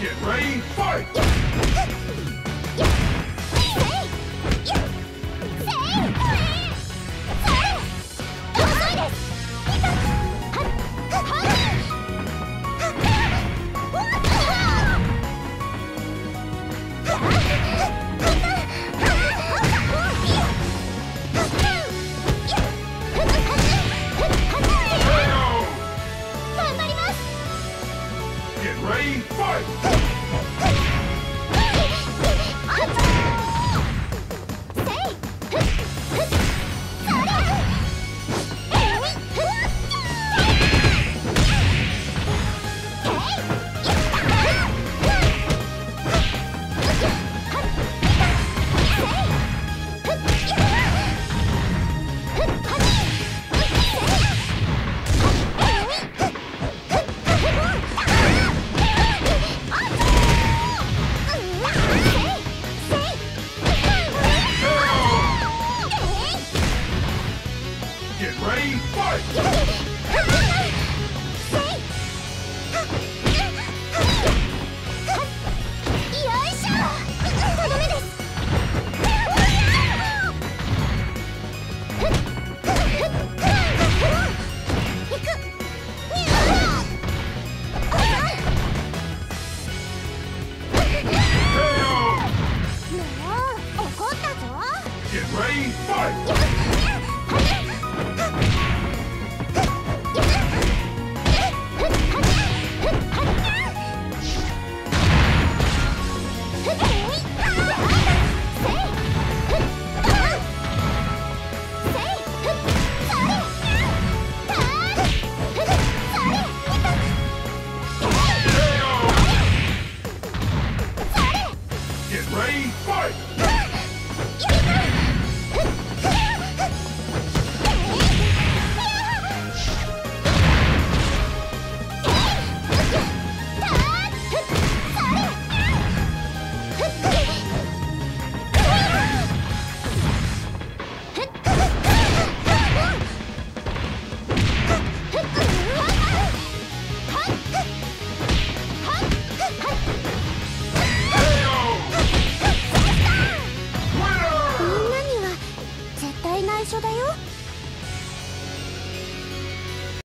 Get ready, fight! Get ready, fight! Ready, fight! 所だよ。